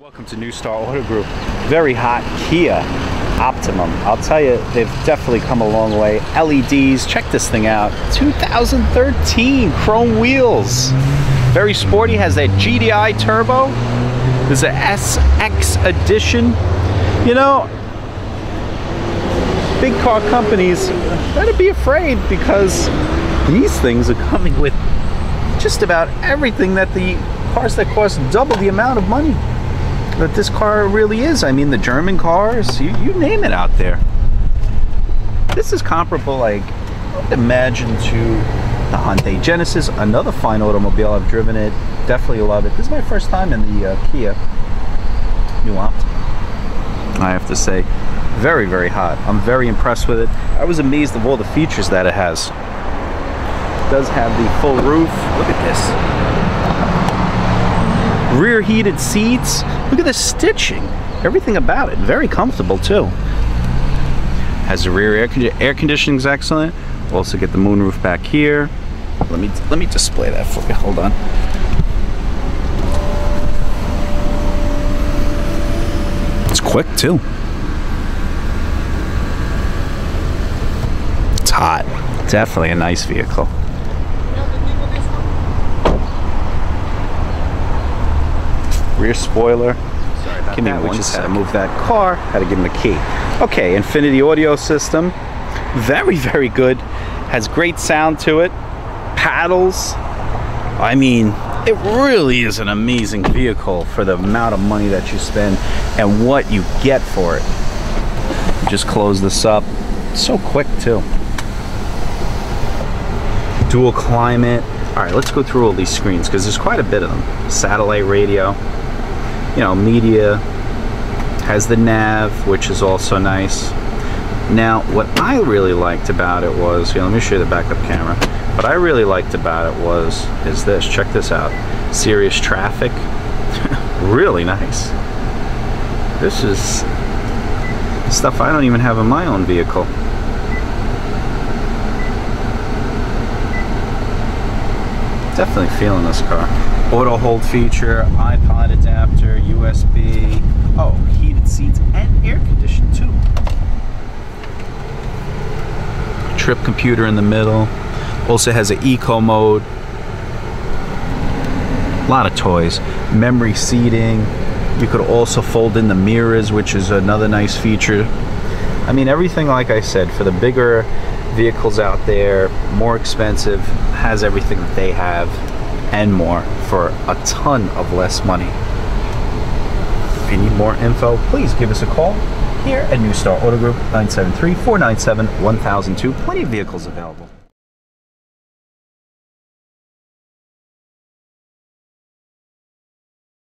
Welcome to New Star Auto Group. Very hot Kia Optima. I'll tell you, they've definitely come a long way. LEDs, check this thing out. 2013 chrome wheels. Very sporty, has that GDI turbo. There's a SX edition. You know, big car companies better be afraid because these things are coming with just about everything that the cars that cost double the amount of money that this car really is. I mean, the German cars, you, you name it out there. This is comparable, like, imagine to the Hyundai Genesis, another fine automobile. I've driven it, definitely love it. This is my first time in the uh, Kia New. I have to say, very, very hot. I'm very impressed with it. I was amazed of all the features that it has. It does have the full roof. Look at this rear heated seats. Look at the stitching. Everything about it. Very comfortable too. Has the rear air, con air conditioning is excellent. Also get the moonroof back here. Let me let me display that for you. Hold on. It's quick too. It's hot. Definitely a nice vehicle. Rear spoiler. Give me one just had to move that car, had to give him a key. Okay, Infinity audio system. Very, very good. Has great sound to it. Paddles. I mean, it really is an amazing vehicle for the amount of money that you spend and what you get for it. Just close this up. So quick too. Dual climate. All right, let's go through all these screens because there's quite a bit of them. Satellite radio, you know, media, has the nav, which is also nice. Now, what I really liked about it was, let me show you the backup camera. What I really liked about it was, is this, check this out. Sirius traffic, really nice. This is stuff I don't even have in my own vehicle. Definitely feeling this car auto hold feature, iPod adapter, USB, oh, heated seats and air conditioning too. Trip computer in the middle. Also has an eco mode. A lot of toys. Memory seating. You could also fold in the mirrors, which is another nice feature. I mean, everything, like I said, for the bigger vehicles out there, more expensive, has everything that they have and more for a ton of less money. If you need more info, please give us a call here at New Star Auto Group, 973 497 1002. Plenty of vehicles available.